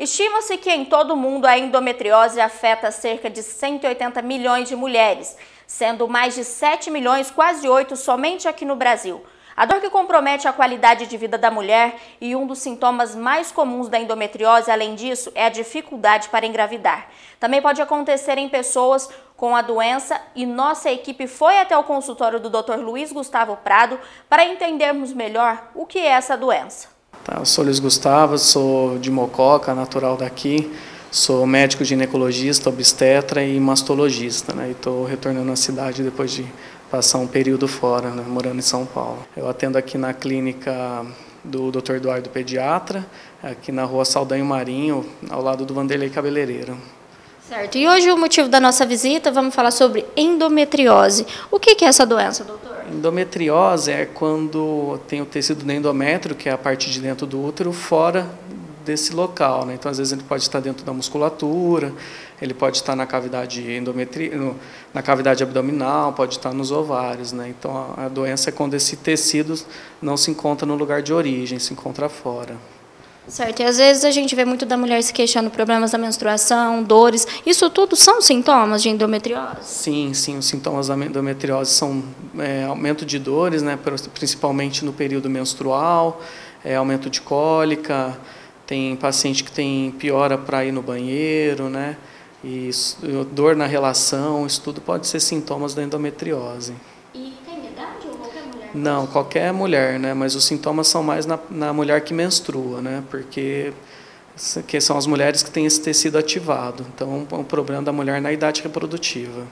Estima-se que em todo o mundo a endometriose afeta cerca de 180 milhões de mulheres, sendo mais de 7 milhões, quase 8 somente aqui no Brasil. A dor que compromete a qualidade de vida da mulher e um dos sintomas mais comuns da endometriose, além disso, é a dificuldade para engravidar. Também pode acontecer em pessoas com a doença e nossa equipe foi até o consultório do Dr. Luiz Gustavo Prado para entendermos melhor o que é essa doença. Tá, eu sou Luiz Gustavo, sou de Mococa, natural daqui. Sou médico ginecologista, obstetra e mastologista, né? E estou retornando à cidade depois de passar um período fora, né? morando em São Paulo. Eu atendo aqui na clínica do Dr. Eduardo Pediatra, aqui na rua Saldanho Marinho, ao lado do Vanderlei Cabeleireiro. Certo. E hoje o motivo da nossa visita, vamos falar sobre endometriose. O que é essa doença, doutor? Endometriose é quando tem o tecido do endométrio, que é a parte de dentro do útero, fora desse local. Né? Então, às vezes, ele pode estar dentro da musculatura, ele pode estar na cavidade endometri... na cavidade abdominal, pode estar nos ovários. Né? Então, a doença é quando esse tecido não se encontra no lugar de origem, se encontra fora. Certo, e às vezes a gente vê muito da mulher se queixando problemas da menstruação, dores. Isso tudo são sintomas de endometriose? Sim, sim. Os sintomas da endometriose são é, aumento de dores, né, principalmente no período menstrual, é, aumento de cólica, tem paciente que tem piora para ir no banheiro, né, e dor na relação, isso tudo pode ser sintomas da endometriose. Não, qualquer mulher, né? Mas os sintomas são mais na, na mulher que menstrua, né? Porque que são as mulheres que têm esse tecido ativado. Então, é um problema da mulher na idade reprodutiva.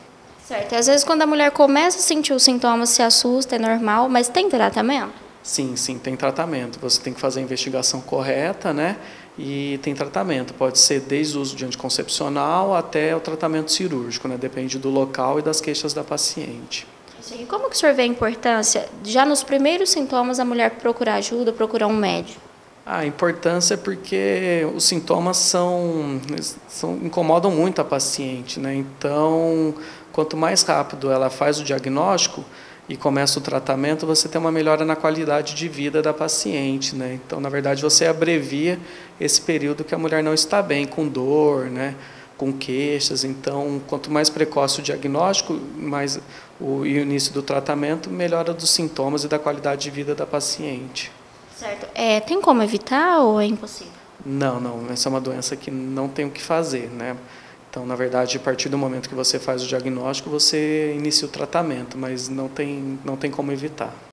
Certo. Às vezes, quando a mulher começa a sentir os sintomas, se assusta, é normal, mas tem tratamento? Sim, sim, tem tratamento. Você tem que fazer a investigação correta, né? E tem tratamento. Pode ser desde o uso de anticoncepcional até o tratamento cirúrgico, né? Depende do local e das queixas da paciente. Sim. Como que o senhor vê a importância, já nos primeiros sintomas, a mulher procurar ajuda, procurar um médico? A importância é porque os sintomas são, são incomodam muito a paciente, né? Então, quanto mais rápido ela faz o diagnóstico e começa o tratamento, você tem uma melhora na qualidade de vida da paciente, né? Então, na verdade, você abrevia esse período que a mulher não está bem, com dor, né? Com queixas. Então, quanto mais precoce o diagnóstico, mais o, e o início do tratamento, melhora dos sintomas e da qualidade de vida da paciente. Certo. É, tem como evitar ou é impossível? Não, não. Essa é uma doença que não tem o que fazer, né? Então, na verdade, a partir do momento que você faz o diagnóstico, você inicia o tratamento, mas não tem, não tem como evitar.